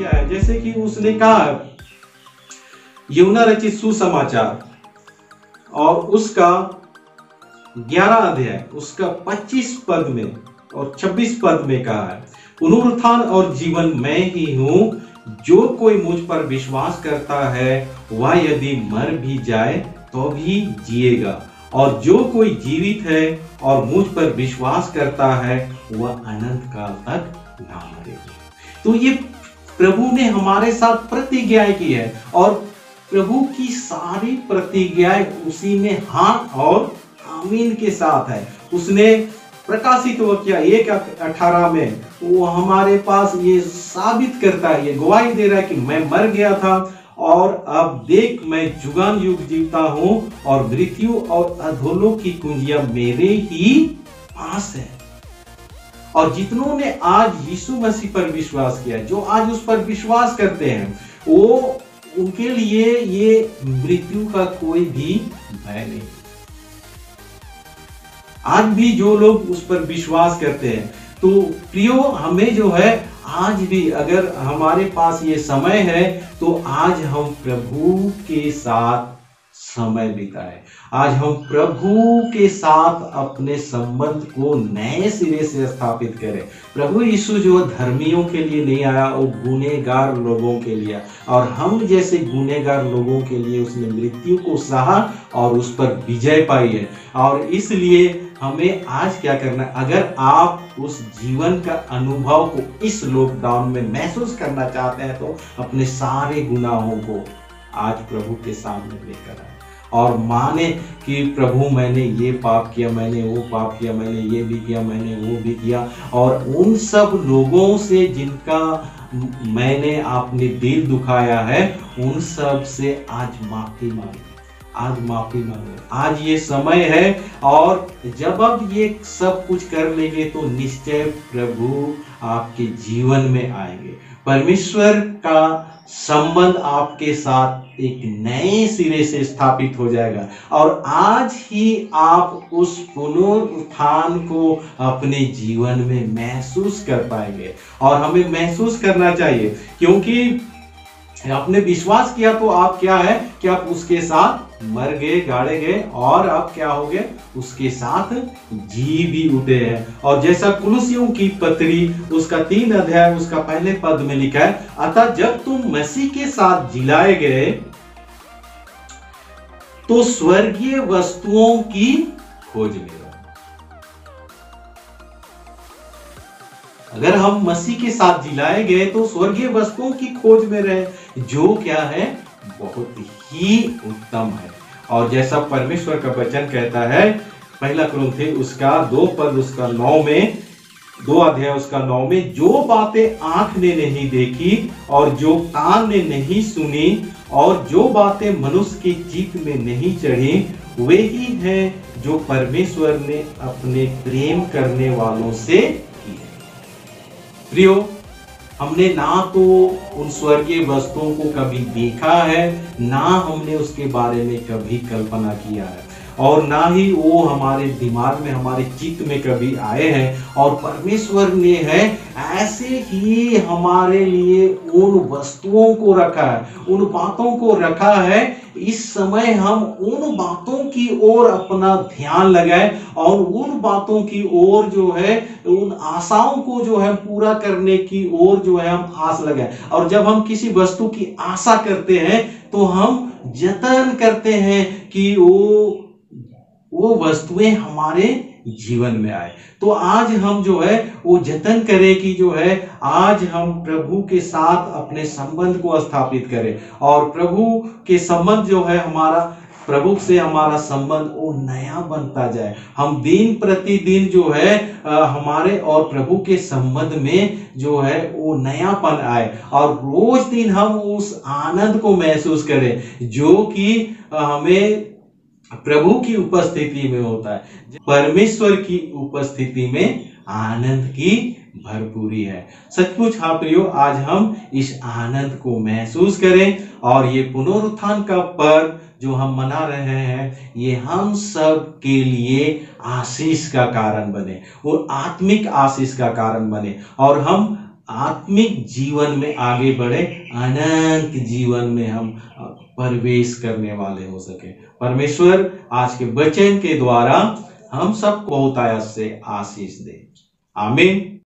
किया है। जैसे कि उसने कहा, यमुना रचित सुसमाचार और उसका 11 अध्याय, उसका 25 पद में और 26 पद में कहा है पुनरुत्थान और जीवन मैं ही हूँ। जो कोई मुझ पर विश्वास करता है, वह यदि मर भी जाए तो भी जिएगा। और जो कोई जीवित है और मुझ पर विश्वास करता है, वह अनंत काल तक ना मरेगा। तो ये प्रभु ने हमारे साथ प्रतिज्ञा की है और प्रभु की सारी प्रतिज्ञाएँ उसी में हाँ और आमीन के साथ है। उसने प्रकाशित किया, एक अठारह में, वो हमारे पास ये साबित करता है, ये गवाही दे रहा है कि मैं मर गया था और अब देख मैं जुगान युग जीवता हूँ और मृत्यु और अधोलों की कुंजिया मेरे ही पास है। और जितनों ने आज यीशु मसीह पर विश्वास किया, जो आज उस पर विश्वास करते हैं, वो उनके लिए ये मृत्यु का कोई भी भय नहीं। आज भी जो लोग उस पर विश्वास करते हैं तो प्रियो, हमें जो है, आज भी अगर हमारे पास ये समय है तो आज हम प्रभु के साथ समय बिताए। आज हम प्रभु के साथ अपने संबंध को नए सिरे से स्थापित करें। प्रभु यीशु जो धर्मियों के लिए नहीं आया, वो गुनेगार लोगों के लिए। और हम जैसे गुनेगार लोगों के लिए उसने मृत्यु को सहा और उस पर विजय पाई है। और इसलिए हमें आज क्या करना है? अगर आप उस जीवन का अनुभव को इस लॉकडाउन में महसूस करना चाहते हैं तो अपने सारे गुनाहों को आज प्रभु के सामने लेकर आए। और माने कि प्रभु मैंने ये पाप किया, मैंने वो पाप किया, मैंने ये भी किया, मैंने वो भी किया। और उन सब लोगों से जिनका मैंने आपने दिल दुखाया है, उन सबसे आज माफ़ी मांगी, आज माफ़ी मांगो। आज ये समय है और जब अब ये सब कुछ कर लेंगे तो निश्चय प्रभु आपके जीवन में आएँगे। परमेश्वर का संबंध आपके साथ एक नए सिरे से स्थापित हो जाएगा। और आज ही आप उस पुनरुत्थान को अपने जीवन में महसूस कर पाएँगे। और हमें महसूस करना चाहिए, क्योंकि आपने विश्वास किया तो आप क्या है कि आप उसके साथ मर गए, गाड़े गए और आप क्या हो गए? उसके साथ जी भी उठे हैं। और जैसा कुलसियों की पत्री, उसका तीन अध्याय, उसका पहले पद में लिखा है, अतः जब तुम मसीह के साथ जिलाए गए तो स्वर्गीय वस्तुओं की खोज में अगर हम मसीह के साथ जिलाए गए तो स्वर्गीय वस्तुओं की खोज में रहे, जो क्या है? बहुत ही उत्तम है। और जैसा परमेश्वर का वचन कहता है, पहला थे उसका दो पद, उसका नौ में, दो अध्याय, उसका नौ में, जो बातें आँख ने नहीं देखी और जो कान ने नहीं सुनी और जो बातें मनुष्य के चित्त में नहीं चढ़ी, वे ही हैं जो परमेश्वर ने अपने प्रेम करने वालों से प्रियो, हमने ना तो उन स्वर्गीय वस्तुओं को कभी देखा है, ना हमने उसके बारे में कभी कल्पना किया है। और ना ही वो हमारे दिमाग में, हमारे चित्त में कभी आए हैं और परमेश्वर ने है, ऐसे ही हमारे लिए उन वस्तुओं को रखा है, उन बातों को रखा है। इस समय हम उन बातों की ओर अपना ध्यान लगाए और उन बातों की ओर जो है, उन आशाओं को जो है पूरा करने की ओर जो है हम आस लगाए। और जब हम किसी वस्तु की आशा करते हैं तो हम जतन करते हैं कि वो वो वस्तुएँ हमारे जीवन में आए। तो आज हम जो है वो जतन करें कि जो है आज हम प्रभु के साथ अपने संबंध को स्थापित करें। और प्रभु के संबंध जो है हमारा प्रभु से हमारा संबंध वो नया बनता जाए। हम दिन प्रतिदिन जो है आ, हमारे और प्रभु के संबंध में जो है वो नयापन आए। और रोज दिन हम उस आनंद को महसूस करें जो कि हमें प्रभु की उपस्थिति में होता है। परमेश्वर की उपस्थिति में आनंद की भरपूरी है। सचमुच हाँ प्रियो, आज हम इस आनंद को महसूस करें और ये पुनरुत्थान का पर्व जो हम मना रहे हैं, ये हम सब के लिए आशीष का कारण बने। और आत्मिक आशीष का कारण बने और हम आत्मिक जीवन में आगे बढ़े, अनंत जीवन में हम प्रवेश करने वाले हो सके। परमेश्वर, आज के वचन के द्वारा हम सबको बहुत आयास से आशीष दे। आमीन।